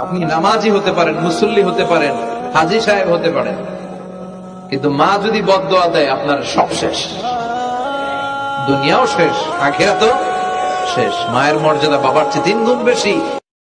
আপনি নামাজি হতে পারেন, মুসল্লি হতে পারেন, হাজি সাহেব হতে পারেন। কিন্তু মা যদি বদয়া দেয়, আপনার সব শেষ। দুনিয়াও শেষ আখেরা তো শেষ। মায়ের মর্যাদা বাবার চেয়ে তিন গুণ বেশি।